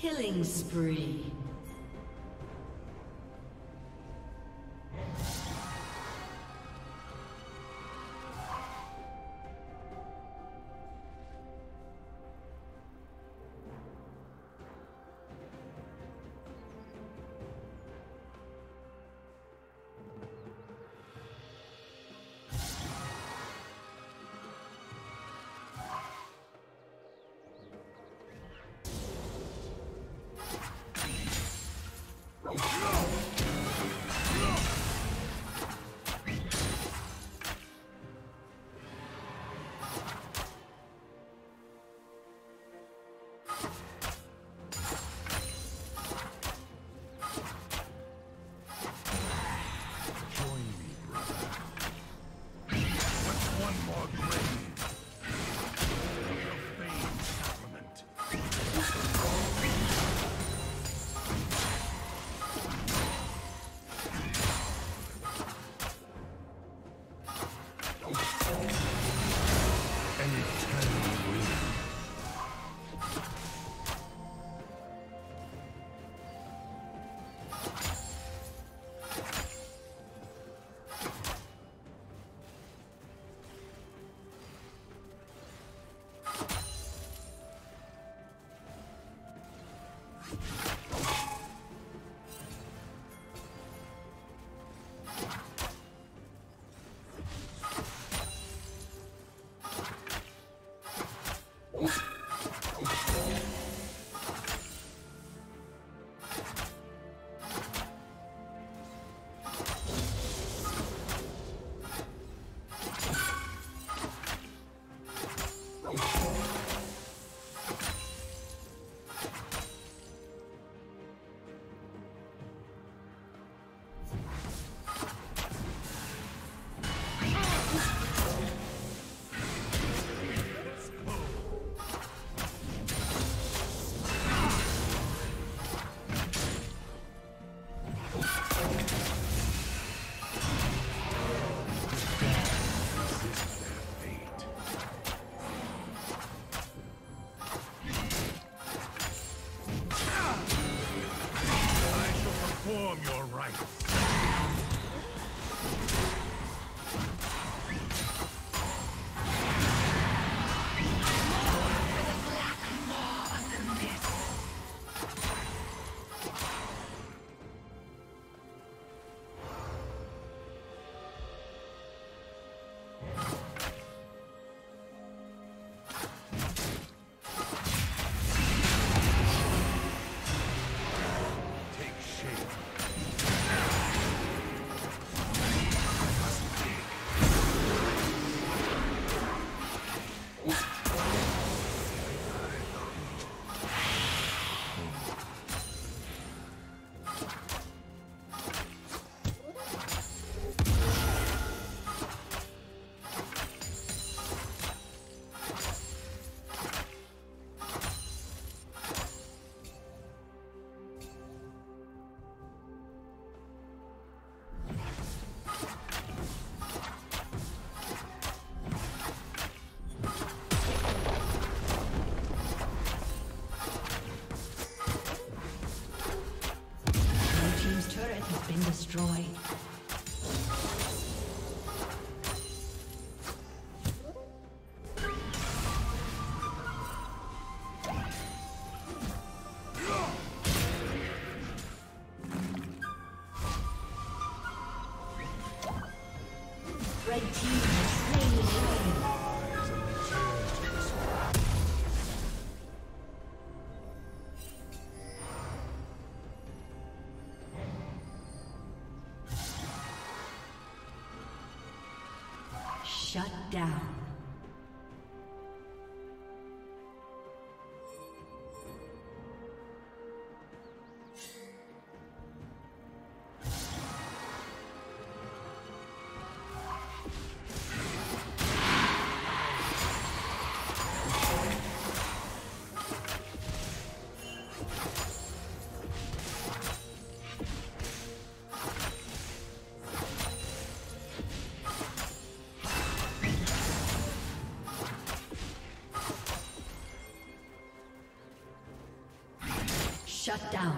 Killing spree. Shut down. Shut down.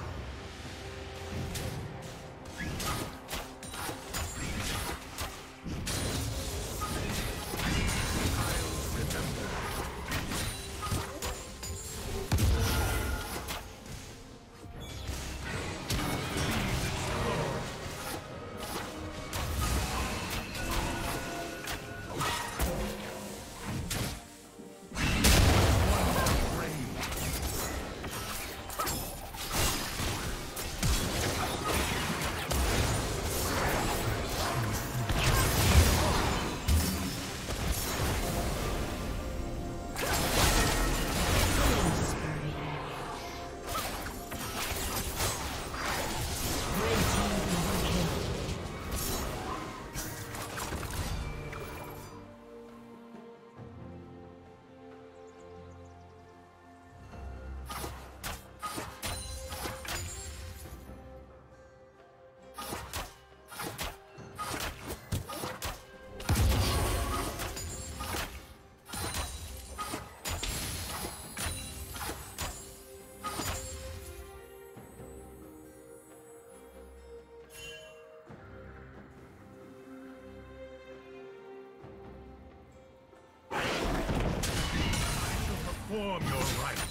Perform your rites.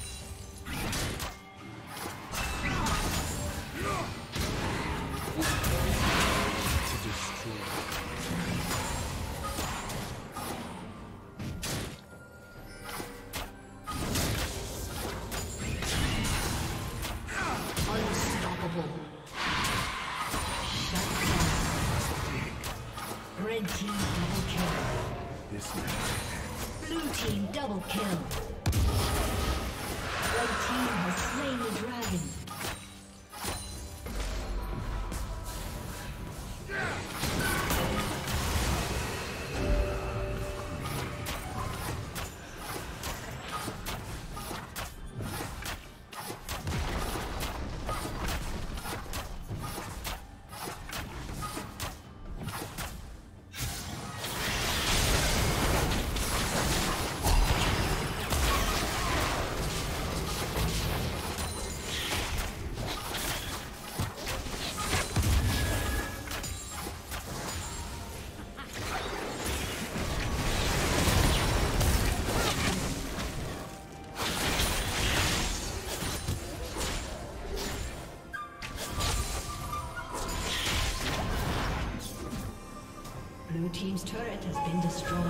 destroyed.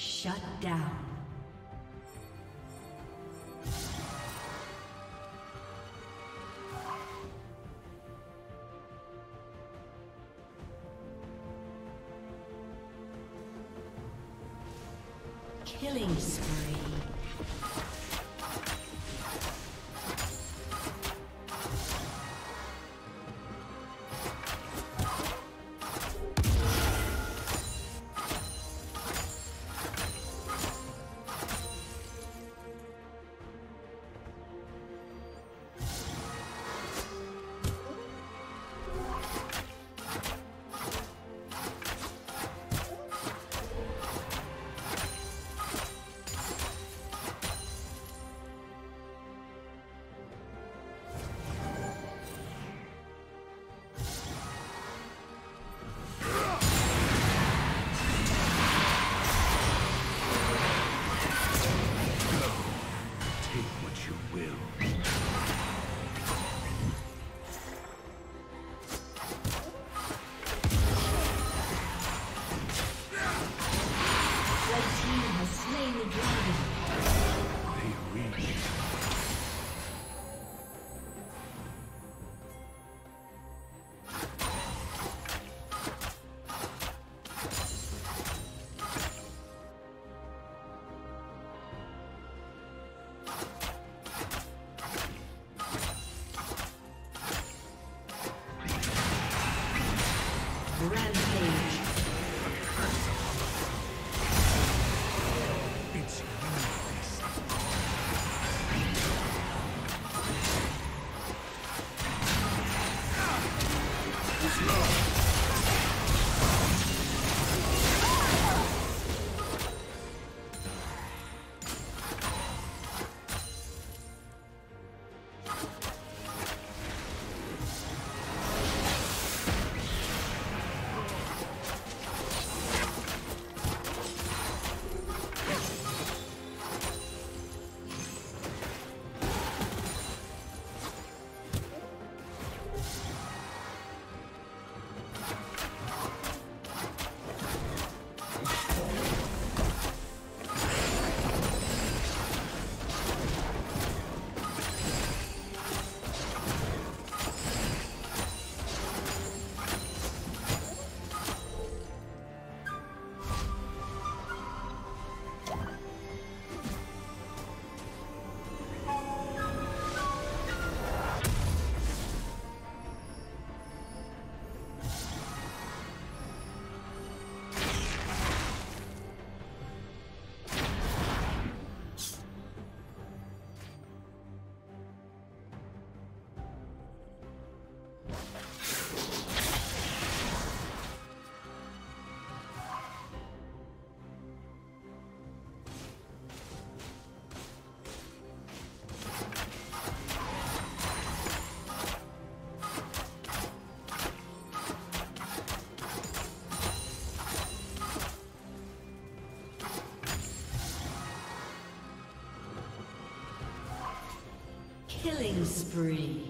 Shut down. Killing spree.